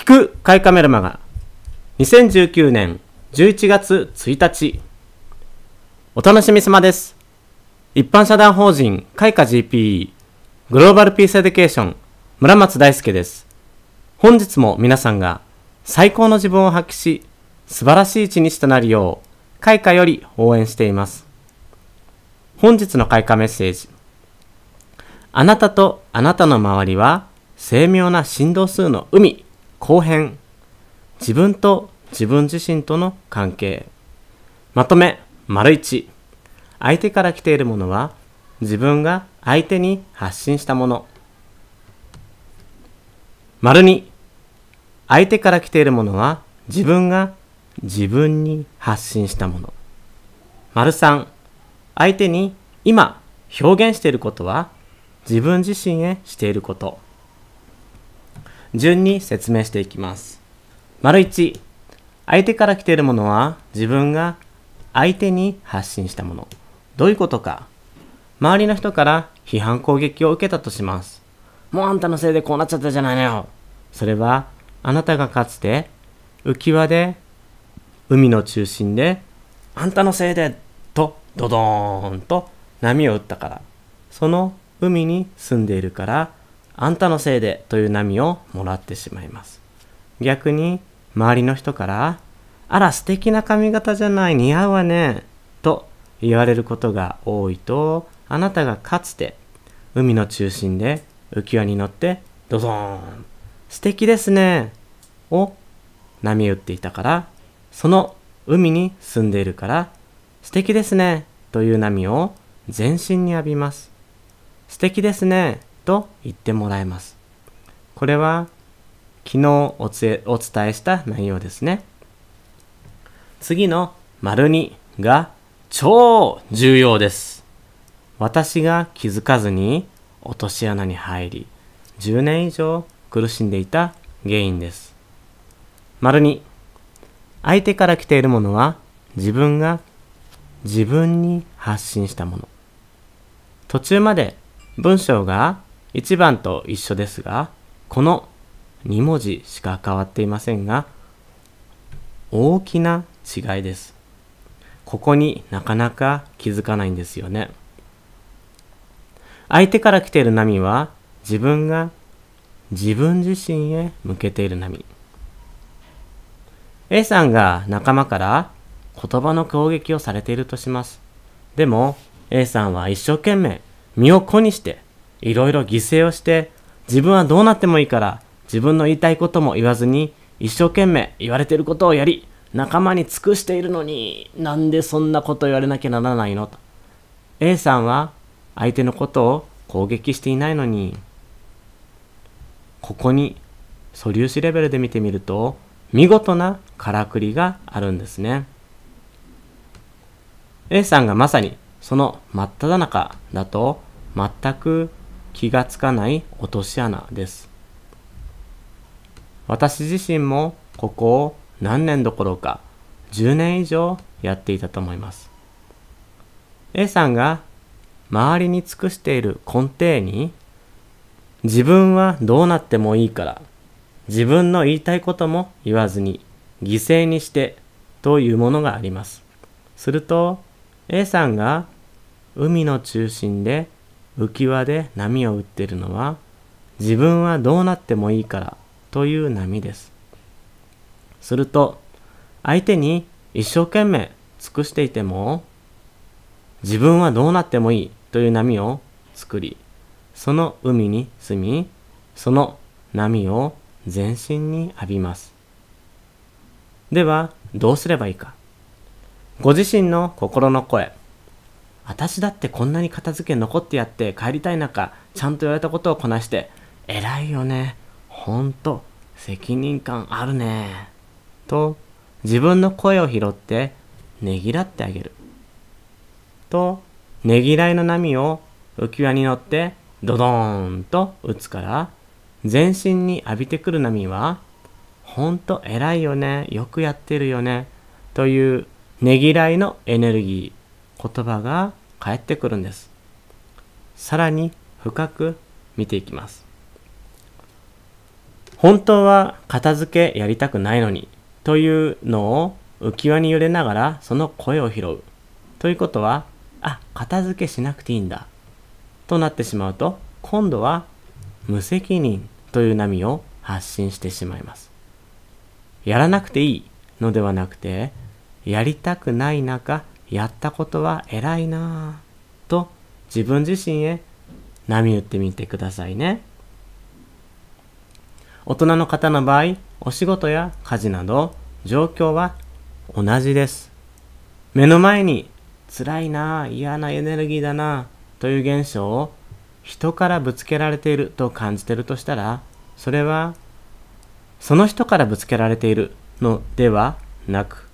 聴く開華メルマガ2019年11月1日。お楽しみ様です。一般社団法人開華 GPE Global Peace Education 村松大輔です。本日も皆さんが最高の自分を発揮し素晴らしい一日となるよう開華より応援しています。本日の開華メッセージ。あなたとあなたの周りは精妙な振動数の海。後編。自分と自分自身との関係。まとめ。丸1相手から来ているものは自分が相手に発信したもの。丸2相手から来ているものは自分が自分に発信したもの。丸3相手に今表現していることは自分自身へしていること。順に説明していきます。丸1、相手から来ているものは自分が相手に発信したもの。どういうことか。周りの人から批判攻撃を受けたとします。もうあんたのせいでこうなっちゃったじゃないのよ。それはあなたがかつて浮き輪で海の中心であんたのせいでとドドーンと波を打ったから。その海に住んでいるからあんたのせいでという波をもらってしまいます。逆に周りの人からあら素敵な髪型じゃない似合うわねと言われることが多いとあなたがかつて海の中心で浮き輪に乗ってドドーン素敵ですねを波打っていたからその海に住んでいるから素敵ですねという波を全身に浴びます素敵ですねと言ってもらえます。これは昨日おつお伝えした内容ですね。次の丸2が超重要です。私が気づかずに落とし穴に入り、10年以上苦しんでいた原因です。丸2相手から来ているものは自分が自分に発信したもの。途中まで文章が1番と一緒ですが、この2文字しか変わっていませんが、大きな違いです。ここになかなか気づかないんですよね。相手から来ている波は自分が自分自身へ向けている波。A さんが仲間から言葉の攻撃をされているとします。でも A さんは一生懸命身を粉にしていろいろ犠牲をして自分はどうなってもいいから自分の言いたいことも言わずに一生懸命言われてることをやり仲間に尽くしているのになんでそんなこと言われなきゃならないの？と。A さんは相手のことを攻撃していないのにここに素粒子レベルで見てみると見事なからくりがあるんですね。A さんがまさにその真っ只中だと全く気がつかない落とし穴です。私自身もここを何年どころか10年以上やっていたと思います。A さんが周りに尽くしている根底に自分はどうなってもいいから自分の言いたいことも言わずに犠牲にしてというものがあります。すると A さんが海の中心で浮き輪で波を打っているのは自分はどうなってもいいからという波です。すると相手に一生懸命尽くしていても自分はどうなってもいいという波を作りその海に住みその波を全身に浴びます。ではどうすればいいかご自身の心の声私だってこんなに片付け残ってやって帰りたい中、ちゃんと言われたことをこなして、偉いよね。ほんと、責任感あるね。と、自分の声を拾ってねぎらってあげる。と、ねぎらいの波を浮き輪に乗ってドドーンと打つから、全身に浴びてくる波は、ほんと偉いよね。よくやってるよね。というねぎらいのエネルギー、言葉が返ってくるんです。さらに深く見ていきます。本当は片付けやりたくないのにというのを浮き輪に揺れながらその声を拾う。ということは、あ、片付けしなくていいんだ。となってしまうと、今度は無責任という波を発信してしまいます。やらなくていいのではなくて、やりたくない中、やったことは偉いなぁと自分自身へ波打ってみてくださいね。大人の方の場合、お仕事や家事など状況は同じです。目の前に辛いなぁ嫌なエネルギーだなぁという現象を人からぶつけられていると感じているとしたら、それはその人からぶつけられているのではなく、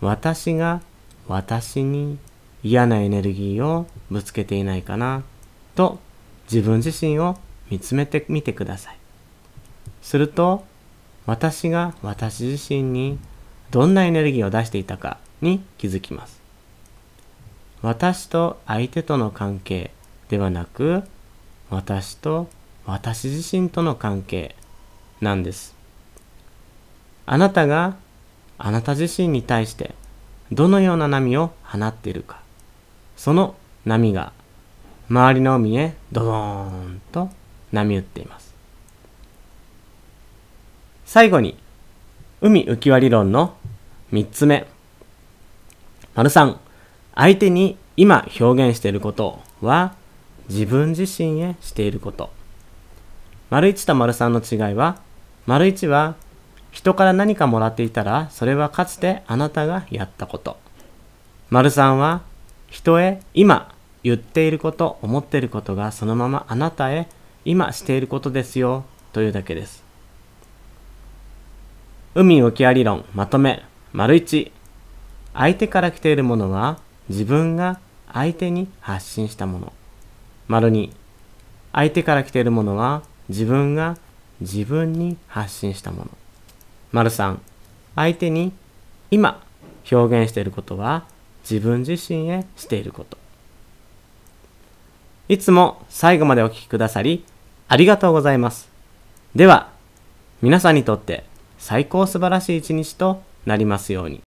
私が私に嫌なエネルギーをぶつけていないかなと自分自身を見つめてみてください。すると私が私自身にどんなエネルギーを出していたかに気づきます。私と相手との関係ではなく私と私自身との関係なんです。あなたがあなた自身に対してどのような波を放っているか。その波が周りの海へドドーンと波打っています。最後に海浮き輪理論の3つ目。丸3相手に今表現していることは自分自身へしていること。丸1と丸3の違いは丸1は人から何かもらっていたら、それはかつてあなたがやったこと。丸三は、人へ今言っていること、思っていることがそのままあなたへ今していることですよ、というだけです。海浮き輪理論まとめ、丸一。相手から来ているものは自分が相手に発信したもの。丸二。相手から来ているものは自分が自分に発信したもの。丸3相手に今表現していることは自分自身へしていることいつも最後までお聴きくださりありがとうございますでは皆さんにとって最高素晴らしい一日となりますように。